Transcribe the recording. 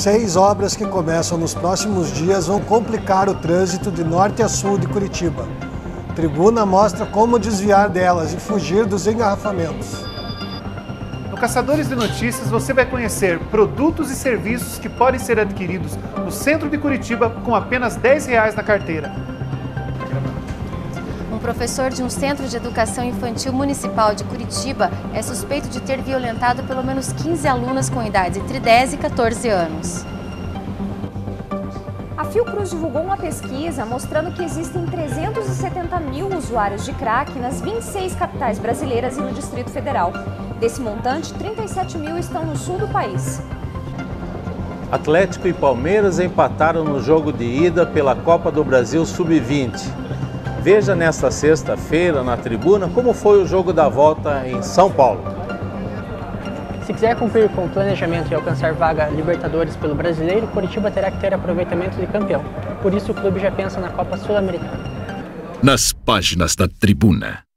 Seis obras que começam nos próximos dias vão complicar o trânsito de norte a sul de Curitiba. Tribuna mostra como desviar delas e fugir dos engarrafamentos. No Caçadores de Notícias você vai conhecer produtos e serviços que podem ser adquiridos no centro de Curitiba com apenas 10 reais na carteira. Um professor de um centro de educação infantil municipal de Curitiba é suspeito de ter violentado pelo menos 15 alunas com idade entre 10 e 14 anos. A Fiocruz divulgou uma pesquisa mostrando que existem 370 mil usuários de crack nas 26 capitais brasileiras e no Distrito Federal. Desse montante, 37 mil estão no sul do país. Atlético e Palmeiras empataram no jogo de ida pela Copa do Brasil Sub-20. Veja nesta sexta-feira na tribuna como foi o jogo da volta em São Paulo. Se quiser cumprir com o planejamento e alcançar vaga Libertadores pelo Brasileiro, Curitiba terá que ter aproveitamento de campeão. Por isso o clube já pensa na Copa Sul-Americana. Nas páginas da tribuna.